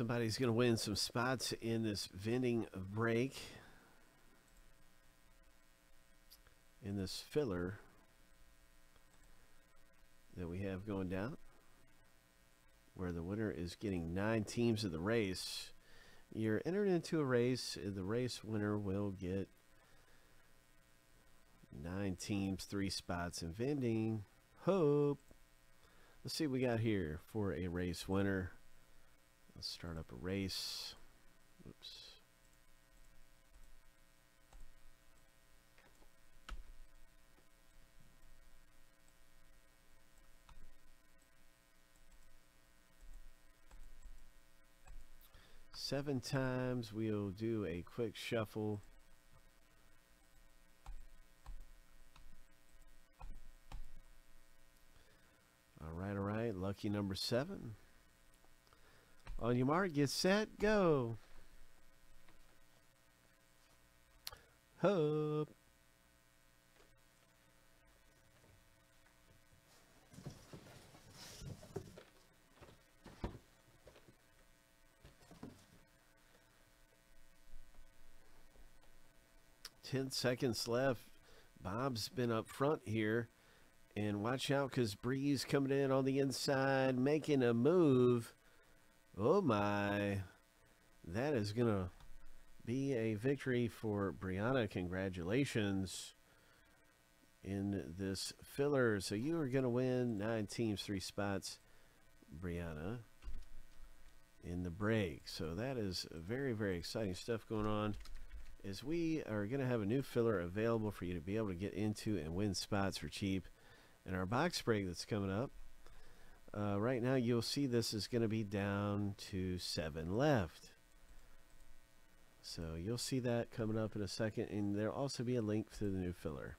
Somebody's going to win some spots in this vending break. In this filler that we have going down. Where the winner is getting nine teams of the race. You're entered into a race. The race winner will get nine teams, three spots in vending. Hope. Let's see what we got here for a race winner. Let's start up a race. Oops. Seven times we'll do a quick shuffle. All right, all right. Lucky number seven. On your mark, get set, go. Hope. Ten seconds left. Bob's been up front here. And watch out because Breeze coming in on the inside, making a move. Oh my. That is going to be a victory for Brianna. Congratulations in this filler. So you are going to win nine teams, three spots, Brianna, in the break. So that is very, very exciting stuff going on. As we are going to have a new filler available for you to be able to get into and win spots for cheap. And our box break that's coming up. Uh, right now, you'll see this is going to be down to seven left. So you'll see that coming up in a second. And there'll also be a link to the new filler.